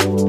Thank you